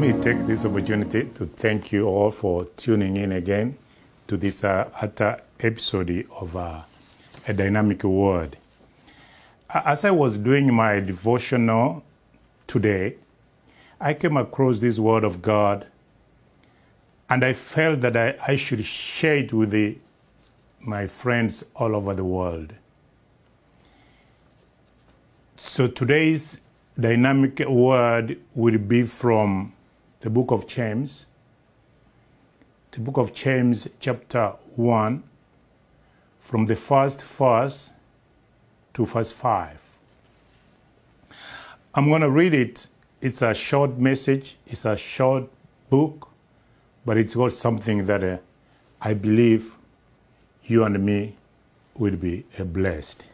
me take this opportunity to thank you all for tuning in again to this uh, other episode of uh, A Dynamic Word. As I was doing my devotional today, I came across this Word of God and I felt that I, I should share it with the, my friends all over the world. So today's dynamic word will be from the book of James, the book of James, chapter 1, from the first verse to verse 5. I'm going to read it. It's a short message, it's a short book, but it's got something that uh, I believe you and me will be uh, blessed.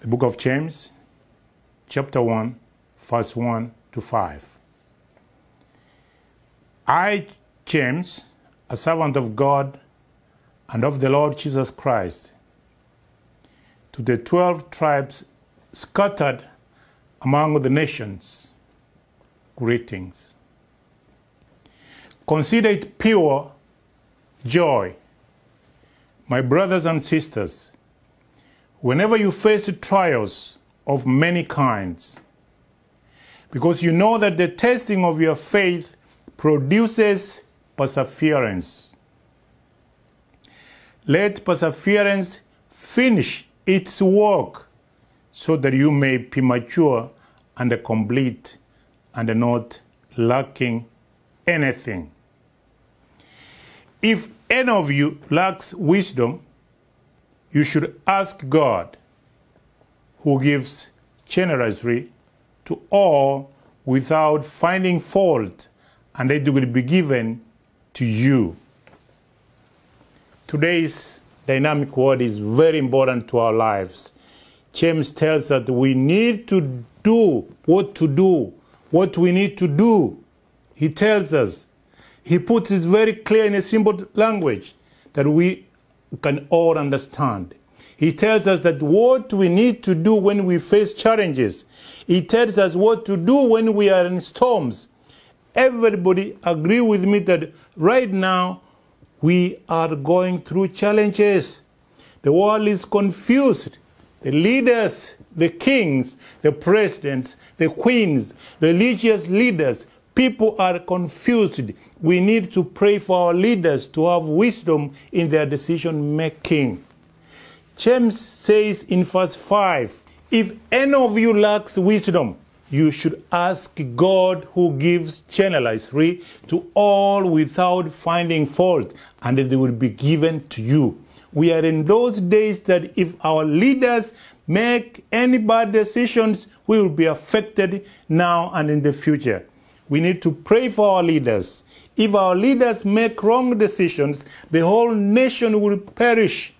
The book of James, chapter 1, verse 1 to 5. I, James, a servant of God and of the Lord Jesus Christ, to the twelve tribes scattered among the nations, greetings. Consider it pure joy, my brothers and sisters, whenever you face trials of many kinds, because you know that the testing of your faith produces perseverance. Let perseverance finish its work so that you may be mature and complete and not lacking anything. If any of you lacks wisdom, you should ask God, who gives generously to all without finding fault, and it will be given to you. Today's dynamic word is very important to our lives. James tells us that we need to do what to do, what we need to do. He tells us, he puts it very clear in a simple language that we can all understand. He tells us that what we need to do when we face challenges. He tells us what to do when we are in storms. Everybody agree with me that right now we are going through challenges. The world is confused. The leaders, the kings, the presidents, the queens, religious leaders, people are confused. We need to pray for our leaders to have wisdom in their decision making. James says in verse 5 If any of you lacks wisdom, you should ask God who gives generously to all without finding fault, and it will be given to you. We are in those days that if our leaders make any bad decisions, we will be affected now and in the future. We need to pray for our leaders. If our leaders make wrong decisions, the whole nation will perish.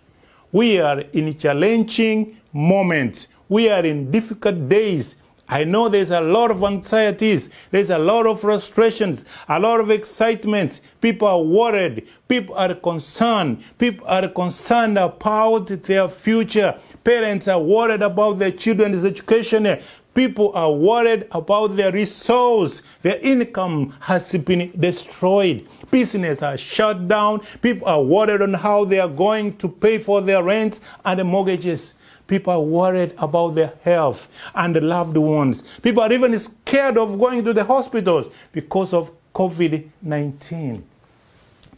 We are in challenging moments. We are in difficult days. I know there's a lot of anxieties, there's a lot of frustrations, a lot of excitements. People are worried, people are concerned, people are concerned about their future. Parents are worried about their children's education. People are worried about their resource. Their income has been destroyed. Business are shut down. People are worried on how they are going to pay for their rent and mortgages. People are worried about their health and the loved ones. People are even scared of going to the hospitals because of COVID 19.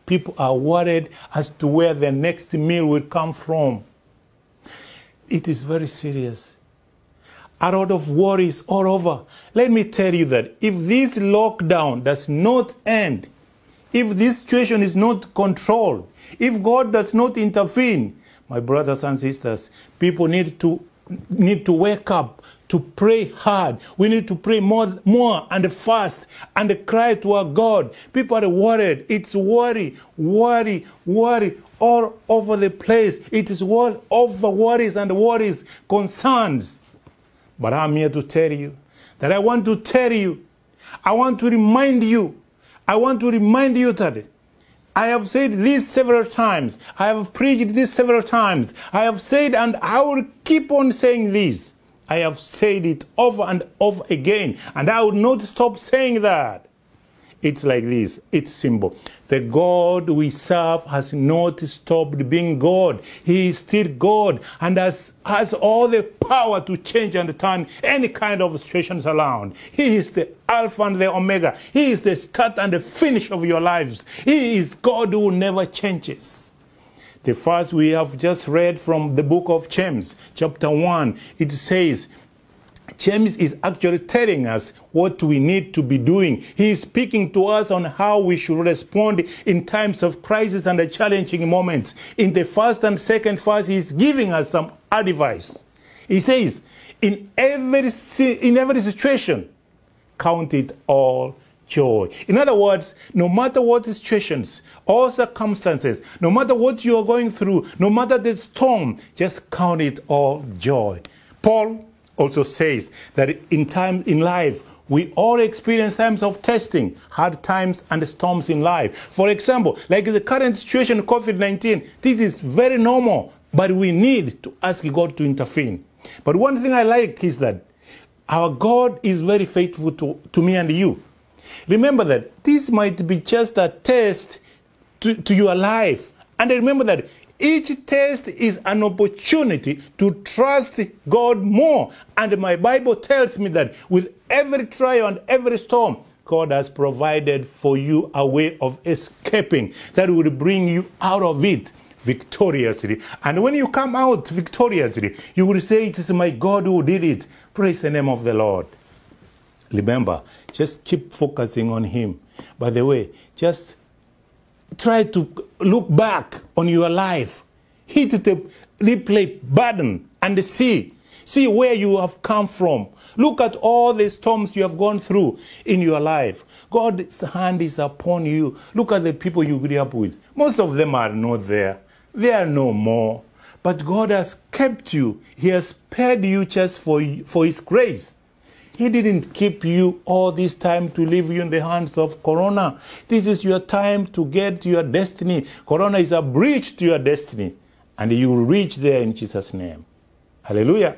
People are worried as to where their next meal will come from. It is very serious a lot of worries all over. Let me tell you that if this lockdown does not end, if this situation is not controlled, if God does not intervene, my brothers and sisters, people need to need to wake up to pray hard. We need to pray more, more and fast and cry to our God. People are worried. It's worry, worry, worry all over the place. It is all over worries and worries, concerns. But I'm here to tell you that I want to tell you, I want to remind you, I want to remind you that I have said this several times. I have preached this several times. I have said, and I will keep on saying this. I have said it over and over again, and I will not stop saying that. It's like this. It's simple. The God we serve has not stopped being God. He is still God and has, has all the power to change and turn any kind of situations around. He is the Alpha and the Omega. He is the start and the finish of your lives. He is God who never changes. The first we have just read from the book of James, chapter 1, it says, James is actually telling us what we need to be doing. He is speaking to us on how we should respond in times of crisis and challenging moments. In the first and second verse, he is giving us some advice. He says, in every, in every situation, count it all joy. In other words, no matter what situations or circumstances, no matter what you are going through, no matter the storm, just count it all joy. Paul also says that in time in life we all experience times of testing, hard times and storms in life. For example, like the current situation of COVID-19, this is very normal, but we need to ask God to intervene. But one thing I like is that our God is very faithful to, to me and you. Remember that this might be just a test to, to your life. And remember that each test is an opportunity to trust God more. And my Bible tells me that with every trial and every storm, God has provided for you a way of escaping that will bring you out of it victoriously. And when you come out victoriously, you will say, It is my God who did it. Praise the name of the Lord. Remember, just keep focusing on Him. By the way, just try to look back on your life. Hit the replay button and see. See where you have come from. Look at all the storms you have gone through in your life. God's hand is upon you. Look at the people you grew up with. Most of them are not there. They are no more. But God has kept you. He has spared you just for, for His grace. He didn't keep you all this time to leave you in the hands of Corona. This is your time to get to your destiny. Corona is a bridge to your destiny, and you will reach there in Jesus' name. Hallelujah.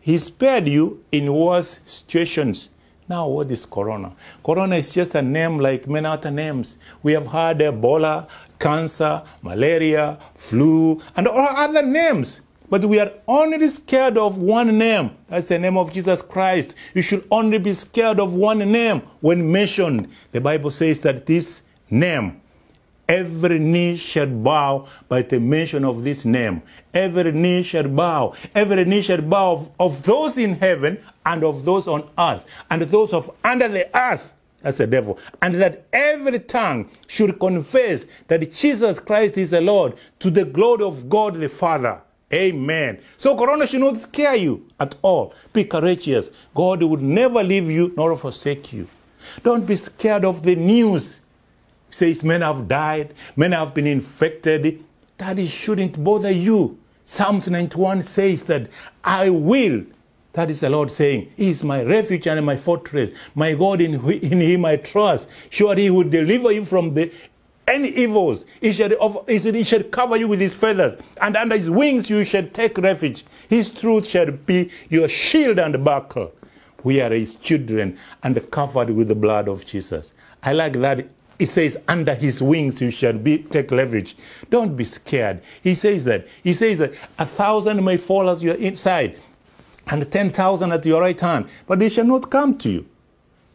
He spared you in worse situations. Now, what is Corona? Corona is just a name like many other names. We have had Ebola, cancer, malaria, flu, and all other names. But we are only scared of one name. That's the name of Jesus Christ. You should only be scared of one name when mentioned. The Bible says that this name, every knee shall bow by the mention of this name. Every knee shall bow. Every knee shall bow of, of those in heaven and of those on earth and those of under the earth. That's the devil. And that every tongue should confess that Jesus Christ is the Lord to the glory of God the Father. Amen. So Corona should not scare you at all. Be courageous. God would never leave you nor forsake you. Don't be scared of the news. It says men have died, men have been infected. That it shouldn't bother you. Psalms 91 says that I will. That is the Lord saying, He is my refuge and my fortress, my God in, in Him I trust. Surely He will deliver you from the any evils. He shall, he shall cover you with his feathers, and under his wings you shall take refuge. His truth shall be your shield and buckle. We are his children and covered with the blood of Jesus. I like that. He says, under his wings you shall be take leverage. Don't be scared. He says that. He says that a thousand may fall at your inside and ten thousand at your right hand, but they shall not come to you.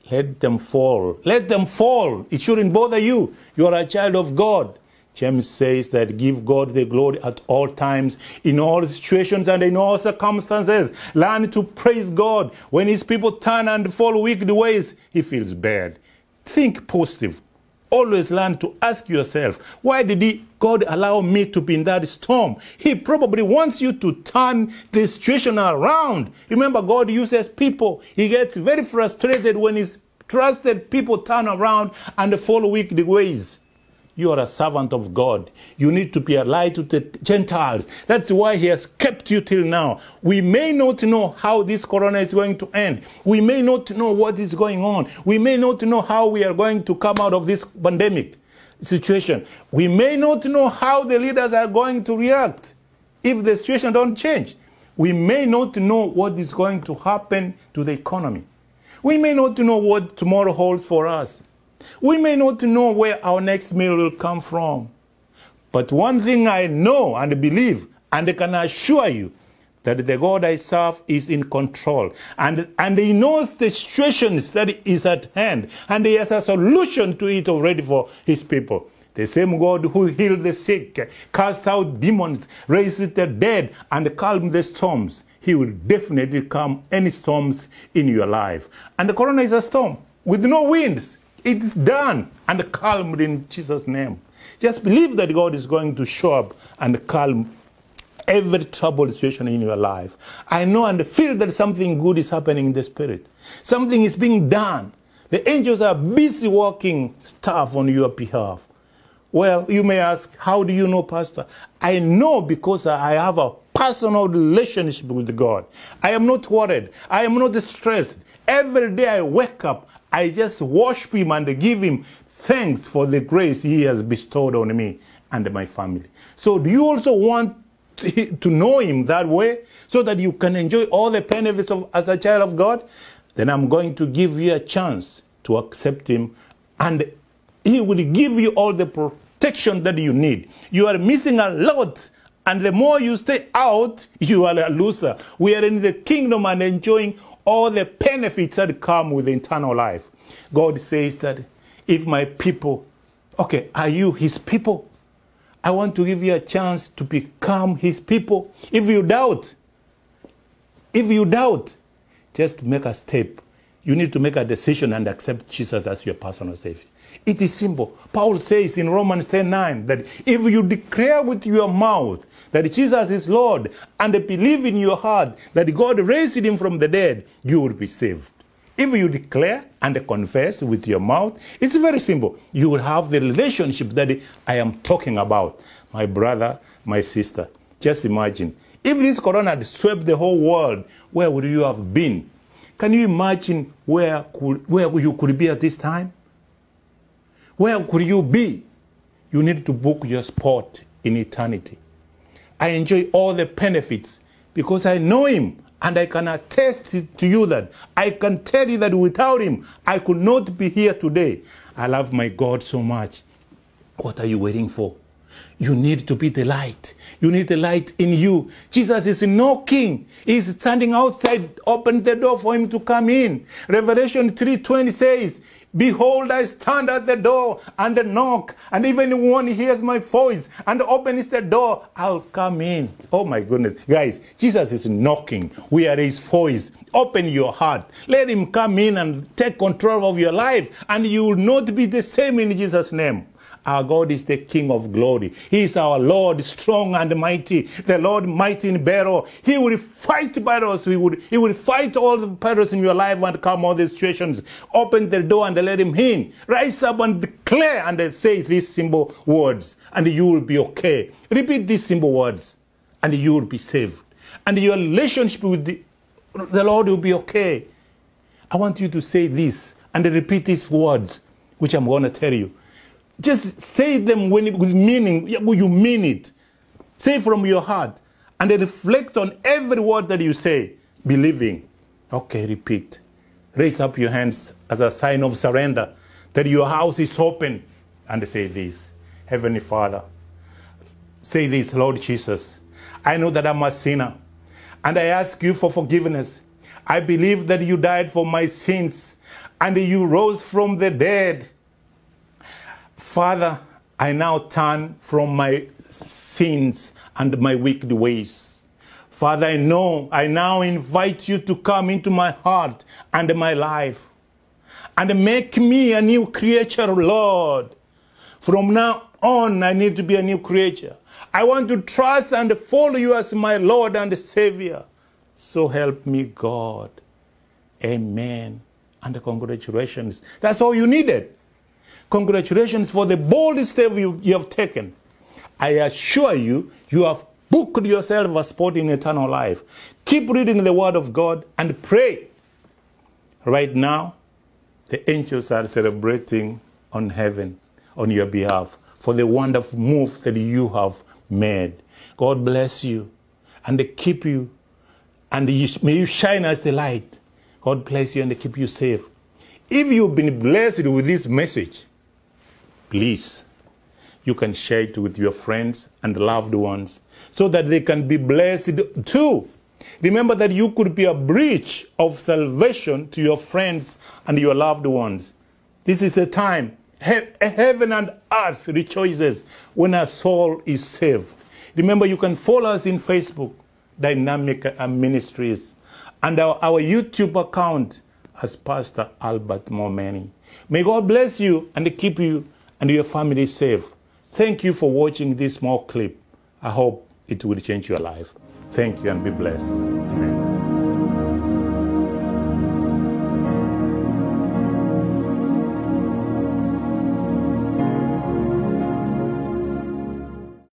Let them fall. Let them fall. It shouldn't bother you. You are a child of God. James says that give God the glory at all times, in all situations and in all circumstances. Learn to praise God. When his people turn and fall wicked ways, he feels bad. Think positive. Always learn to ask yourself, why did he, God allow me to be in that storm? He probably wants you to turn the situation around. Remember, God uses people. He gets very frustrated when his trusted people turn around and follow wicked ways. You are a servant of God. You need to be a light to the Gentiles. That's why He has kept you till now. We may not know how this corona is going to end. We may not know what is going on. We may not know how we are going to come out of this pandemic situation. We may not know how the leaders are going to react if the situation don't change. We may not know what is going to happen to the economy. We may not know what tomorrow holds for us. We may not know where our next meal will come from. But one thing I know and believe and I can assure you that the God I serve is in control and, and he knows the situations that is at hand and he has a solution to it already for his people. The same God who healed the sick, cast out demons, raised the dead, and calmed the storms. He will definitely calm any storms in your life. And the corona is a storm with no winds. It's done and calmed in Jesus' name. Just believe that God is going to show up and calm every troubled situation in your life. I know and feel that something good is happening in the spirit. Something is being done. The angels are busy working stuff on your behalf. Well, you may ask, how do you know, Pastor? I know because I have a personal relationship with God. I am not worried. I am not stressed. Every day I wake up, I just worship Him and give Him thanks for the grace He has bestowed on me and my family. So, do you also want to know Him that way so that you can enjoy all the benefits of as a child of God? Then I'm going to give you a chance to accept Him, and He will give you all the protection that you need. You are missing a lot. And the more you stay out, you are a loser. We are in the kingdom and enjoying all the benefits that come with eternal life. God says that if my people, okay, are you his people? I want to give you a chance to become his people. If you doubt, if you doubt, just make a step. You need to make a decision and accept Jesus as your personal Savior. It is simple. Paul says in Romans 10 9 that if you declare with your mouth that Jesus is Lord and believe in your heart that God raised him from the dead, you will be saved. If you declare and confess with your mouth, it's very simple. You will have the relationship that I am talking about. My brother, my sister, just imagine. If this corona had swept the whole world, where would you have been? Can you imagine where, could, where you could be at this time? Where could you be? You need to book your spot in eternity. I enjoy all the benefits because I know Him. And I can attest to you that I can tell you that without him, I could not be here today. I love my God so much. What are you waiting for? You need to be the light. You need the light in you. Jesus is knocking. He's standing outside. Open the door for him to come in. Revelation 3:20 says, Behold, I stand at the door and knock, and even one hears my voice and opens the door, I'll come in. Oh my goodness. Guys, Jesus is knocking. We are his voice. Open your heart. Let him come in and take control of your life, and you will not be the same in Jesus' name. Our God is the King of glory. He is our Lord, strong and mighty. The Lord mighty in battle. He will fight battles. He will, he will fight all the battles in your life and come all the situations. Open the door and let him in. Rise up and declare and say these simple words and you will be okay. Repeat these simple words and you will be saved. And your relationship with the, the Lord will be okay. I want you to say this and repeat these words, which I'm going to tell you. Just say them when it, with meaning, you mean it. Say from your heart. And reflect on every word that you say, believing. Okay, repeat. Raise up your hands as a sign of surrender that your house is open. And say this Heavenly Father, say this, Lord Jesus. I know that I'm a sinner. And I ask you for forgiveness. I believe that you died for my sins and you rose from the dead Father, I now turn from my sins and my wicked ways. Father, I know I now invite you to come into my heart and my life and make me a new creature, Lord. From now on, I need to be a new creature. I want to trust and follow you as my Lord and Savior. So help me, God. Amen. And congratulations. That's all you needed. Congratulations for the bold step you, you have taken. I assure you, you have booked yourself a spot in eternal life. Keep reading the Word of God and pray. Right now, the angels are celebrating on heaven on your behalf for the wonderful move that you have made. God bless you and keep you, and may you shine as the light. God bless you and keep you safe. If you've been blessed with this message, please, you can share it with your friends and loved ones so that they can be blessed too. Remember that you could be a bridge of salvation to your friends and your loved ones. This is a time he- heaven and earth rejoices when a soul is saved. Remember, you can follow us in Facebook, Dynamic Ministries, and our, our YouTube account as Pastor Albert Momanyi. May God bless you and keep you and your family safe. Thank you for watching this small clip. I hope it will change your life. Thank you and be blessed. Amen.